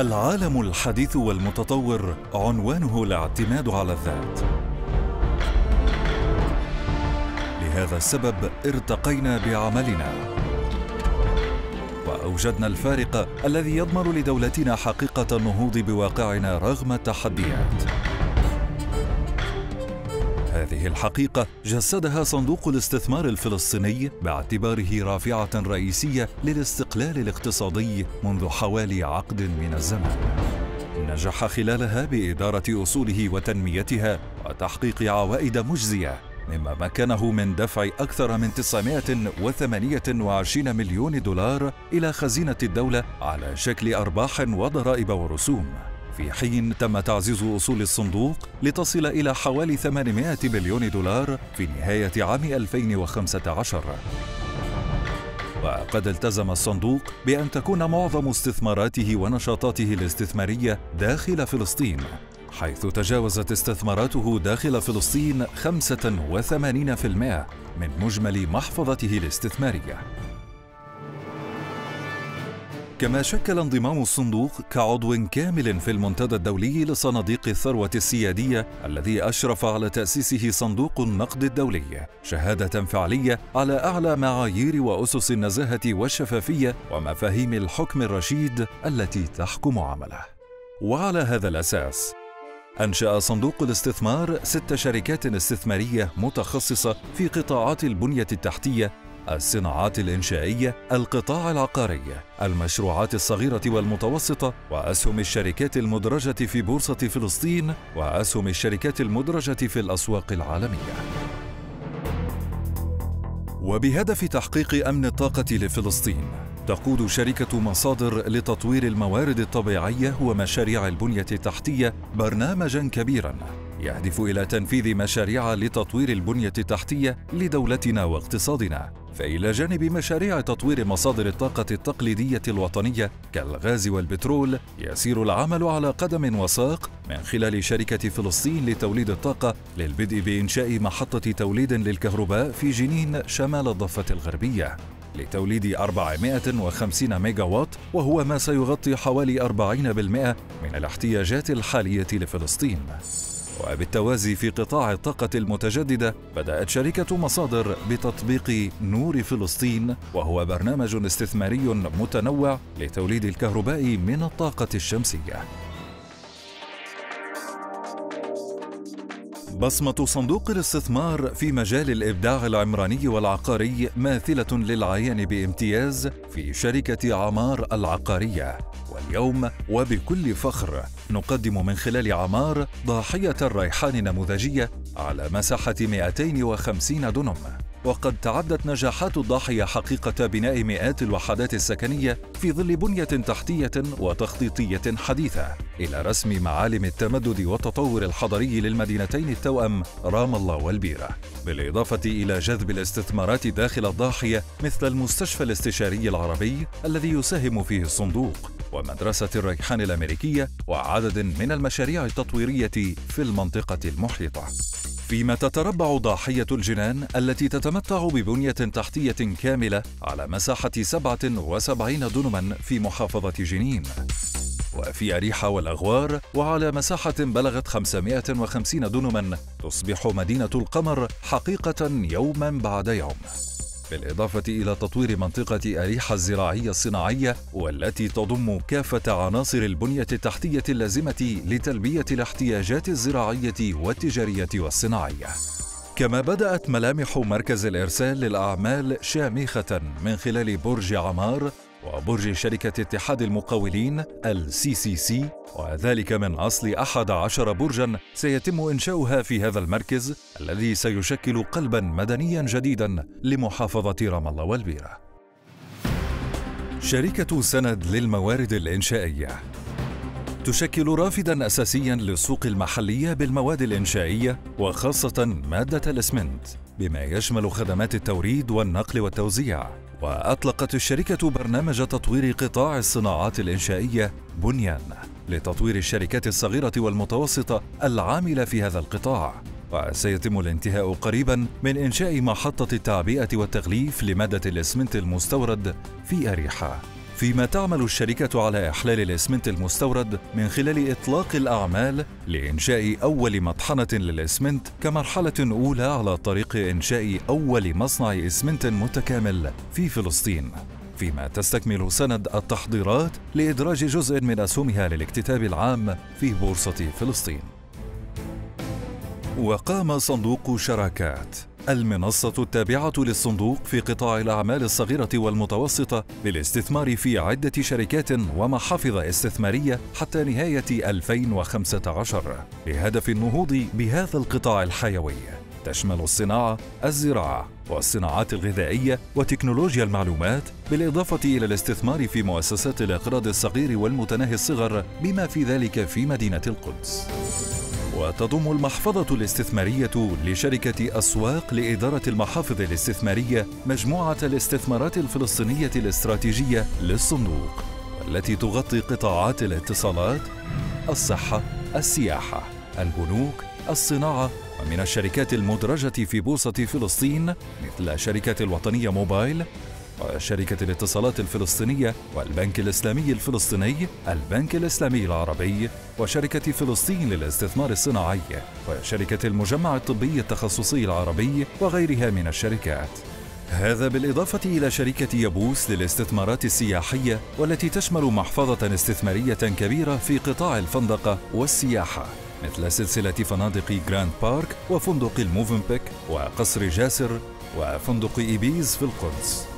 العالم الحديث والمتطور عنوانه الاعتماد على الذات. لهذا السبب ارتقينا بعملنا. وأوجدنا الفارق الذي يضمن لدولتنا حقيقة النهوض بواقعنا رغم التحديات. هذه الحقيقة جسدها صندوق الاستثمار الفلسطيني باعتباره رافعة رئيسية للاستقلال الاقتصادي منذ حوالي عقد من الزمن. نجح خلالها بإدارة أصوله وتنميتها وتحقيق عوائد مجزية مما مكنه من دفع أكثر من 928 مليون دولار إلى خزينة الدولة على شكل أرباح وضرائب ورسوم. في حين تم تعزيز أصول الصندوق لتصل إلى حوالي 800 بليون دولار في نهاية عام 2015 وقد التزم الصندوق بأن تكون معظم استثماراته ونشاطاته الاستثمارية داخل فلسطين حيث تجاوزت استثماراته داخل فلسطين 85% من مجمل محفظته الاستثمارية. كما شكل انضمام الصندوق كعضو كامل في المنتدى الدولي لصناديق الثروة السيادية الذي أشرف على تأسيسه صندوق النقد الدولي شهادة فعلية على أعلى معايير وأسس النزاهة والشفافية ومفاهيم الحكم الرشيد التي تحكم عمله. وعلى هذا الأساس أنشأ صندوق الاستثمار ست شركات استثمارية متخصصة في قطاعات البنية التحتية الصناعات الإنشائية، القطاع العقاري، المشروعات الصغيرة والمتوسطة، وأسهم الشركات المدرجة في بورصة فلسطين، وأسهم الشركات المدرجة في الأسواق العالمية. وبهدف تحقيق أمن الطاقة لفلسطين، تقود شركة مصادر لتطوير الموارد الطبيعية ومشاريع البنية التحتية برنامجا كبيرا يهدف إلى تنفيذ مشاريع لتطوير البنية التحتية لدولتنا واقتصادنا. فإلى جانب مشاريع تطوير مصادر الطاقة التقليدية الوطنية كالغاز والبترول يسير العمل على قدم وساق من خلال شركة فلسطين لتوليد الطاقة للبدء بإنشاء محطة توليد للكهرباء في جنين شمال الضفة الغربية. لتوليد 450 ميجا وات وهو ما سيغطي حوالي 40% من الاحتياجات الحالية لفلسطين. وبالتوازي في قطاع الطاقة المتجددة بدأت شركة مصادر بتطبيق نور فلسطين وهو برنامج استثماري متنوع لتوليد الكهرباء من الطاقة الشمسية. بصمة صندوق الاستثمار في مجال الإبداع العمراني والعقاري ماثلة للعيان بامتياز في شركة عمار العقارية واليوم وبكل فخر. نقدم من خلال عمار ضاحية الريحان النموذجية على مساحة 250 دنم وقد تعدت نجاحات الضاحية حقيقة بناء مئات الوحدات السكنية في ظل بنية تحتية وتخطيطية حديثة. إلى رسم معالم التمدد والتطور الحضري للمدينتين التوأم رام الله والبيرة. بالإضافة إلى جذب الاستثمارات داخل الضاحية مثل المستشفى الاستشاري العربي الذي يساهم فيه الصندوق. ومدرسة الريحان الأمريكية وعدد من المشاريع التطويرية في المنطقة المحيطة. فيما تتربع ضاحية الجنان التي تتمتع ببنية تحتية كاملة على مساحة 77 دنما في محافظة جنين. وفي أريحة والأغوار وعلى مساحة بلغت 550 دنما تصبح مدينة القمر حقيقة يوما بعد يوم. بالإضافة إلى تطوير منطقة أريحة الزراعية الصناعية والتي تضم كافة عناصر البنية التحتية اللازمة لتلبية الاحتياجات الزراعية والتجارية والصناعية. كما بدأت ملامح مركز الإرسال للأعمال شامخة من خلال برج عمار وبرج شركة اتحاد المقاولين CCC وذلك من أصل أحد عشر برجا سيتم إنشاؤها في هذا المركز الذي سيشكل قلبا مدنيا جديدا لمحافظة رام الله والبيرة. شركة سند للموارد الإنشائية. تشكل رافدا أساسيا للسوق المحلية بالمواد الإنشائية وخاصة مادة الإسمنت بما يشمل خدمات التوريد والنقل والتوزيع. وأطلقت الشركة برنامج تطوير قطاع الصناعات الإنشائية بنيان لتطوير الشركات الصغيرة والمتوسطة العاملة في هذا القطاع وسيتم الانتهاء قريبا من إنشاء محطة التعبئة والتغليف لمادة الإسمنت المستورد في أريحة فيما تعمل الشركة على إحلال الإسمنت المستورد من خلال إطلاق الأعمال لإنشاء أول مطحنة للإسمنت كمرحلة أولى على طريق إنشاء أول مصنع إسمنت متكامل في فلسطين. فيما تستكمل سند التحضيرات لإدراج جزء من أسهمها للاكتتاب العام في بورصة فلسطين. وقام صندوق شراكات. المنصة التابعة للصندوق في قطاع الأعمال الصغيرة والمتوسطة بالاستثمار في عدة شركات ومحافظ استثمارية حتى نهاية 2015 بهدف النهوض بهذا القطاع الحيوي تشمل الصناعة، الزراعة، والصناعات الغذائية وتكنولوجيا المعلومات بالإضافة إلى الاستثمار في مؤسسات الإقراض الصغير والمتناهي الصغر بما في ذلك في مدينة القدس. وتضم المحفظة الاستثمارية لشركة أسواق لإدارة المحافظ الاستثمارية مجموعة الاستثمارات الفلسطينية الاستراتيجية للصندوق والتي تغطي قطاعات الاتصالات، الصحة، السياحة، البنوك، الصناعة ومن الشركات المدرجة في بورصة فلسطين مثل شركة الوطنية موبايل وشركة الاتصالات الفلسطينية والبنك الإسلامي الفلسطيني البنك الإسلامي العربي وشركة فلسطين للاستثمار الصناعي وشركة المجمع الطبي التخصصي العربي وغيرها من الشركات. هذا بالإضافة إلى شركة يبوس للاستثمارات السياحية والتي تشمل محفظة استثمارية كبيرة في قطاع الفندقة والسياحة مثل سلسلة فنادق جراند بارك وفندق الموفنبيك وقصر جاسر وفندق إيبيز في القدس.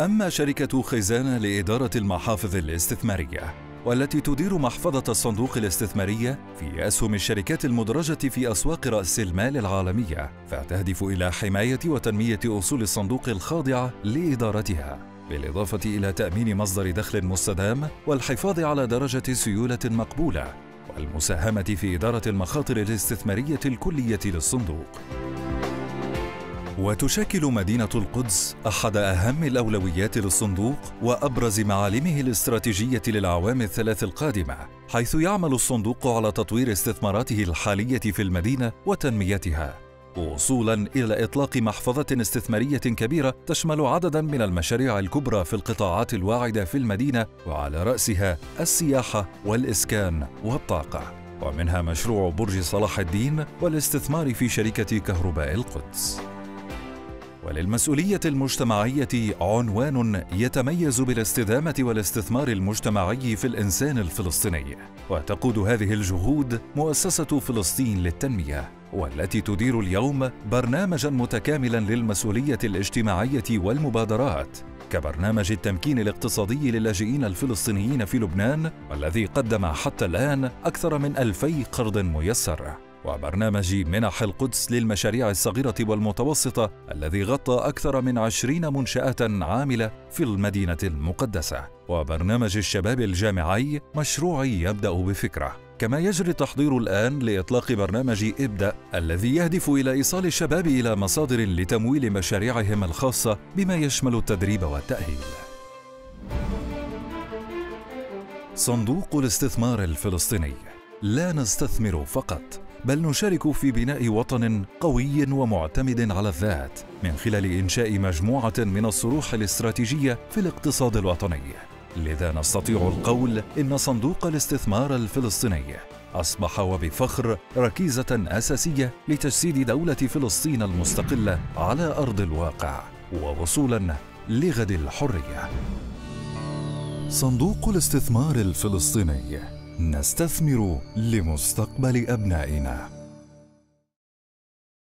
أما شركة خزانة لإدارة المحافظ الاستثمارية والتي تدير محفظة الصندوق الاستثمارية في أسهم الشركات المدرجة في أسواق رأس المال العالمية فتهدف إلى حماية وتنمية أصول الصندوق الخاضعة لإدارتها بالإضافة إلى تأمين مصدر دخل مستدام والحفاظ على درجة سيولة مقبولة والمساهمة في إدارة المخاطر الاستثمارية الكلية للصندوق. وتشكل مدينة القدس أحد أهم الأولويات للصندوق وأبرز معالمه الاستراتيجية للأعوام الثلاث القادمة، حيث يعمل الصندوق على تطوير استثماراته الحالية في المدينة وتنميتها، وصولا إلى إطلاق محفظة استثمارية كبيرة تشمل عددا من المشاريع الكبرى في القطاعات الواعدة في المدينة وعلى رأسها السياحة والإسكان والطاقة. ومنها مشروع برج صلاح الدين والاستثمار في شركة كهرباء القدس. وللمسؤولية المجتمعية عنوان يتميز بالاستدامة والاستثمار المجتمعي في الإنسان الفلسطيني، وتقود هذه الجهود مؤسسة فلسطين للتنمية، والتي تدير اليوم برنامجا متكاملا للمسؤولية الاجتماعية والمبادرات، كبرنامج التمكين الاقتصادي للاجئين الفلسطينيين في لبنان، والذي قدم حتى الآن أكثر من ألفي قرض ميسر. وبرنامج منح القدس للمشاريع الصغيرة والمتوسطة الذي غطى أكثر من عشرين منشأة عاملة في المدينة المقدسة. وبرنامج الشباب الجامعي مشروع يبدأ بفكرة. كما يجري التحضير الآن لإطلاق برنامج إبدأ الذي يهدف إلى إيصال الشباب إلى مصادر لتمويل مشاريعهم الخاصة بما يشمل التدريب والتأهيل. صندوق الاستثمار الفلسطيني. لا نستثمر فقط. بل نشارك في بناء وطن قوي ومعتمد على الذات من خلال إنشاء مجموعة من الصروح الاستراتيجية في الاقتصاد الوطني. لذا نستطيع القول إن صندوق الاستثمار الفلسطيني أصبح وبفخر ركيزة أساسية لتجسيد دولة فلسطين المستقله على أرض الواقع ووصولا لغد الحرية. صندوق الاستثمار الفلسطيني نستثمر لمستقبل أبنائنا.